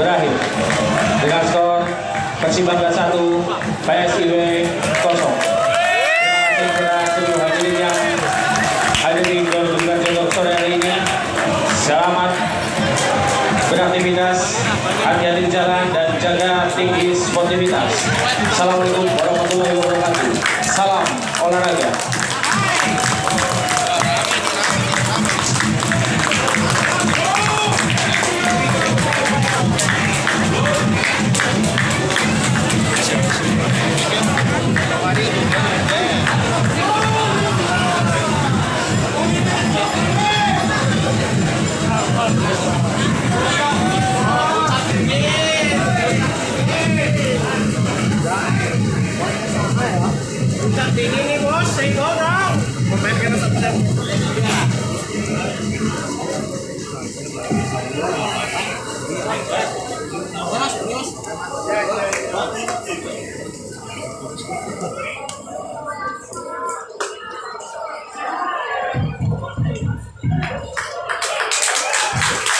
berakhir dengan skor Persib Bangga 1, PSIW 0. Selamat beraktivitas, hati-hati di jalan dan jaga tinggi sportivitas. Assalamualaikum warahmatullahi wabarakatuh. Salam olahraga. say go now. Pemain kena septem. Terus, terus. Thank you.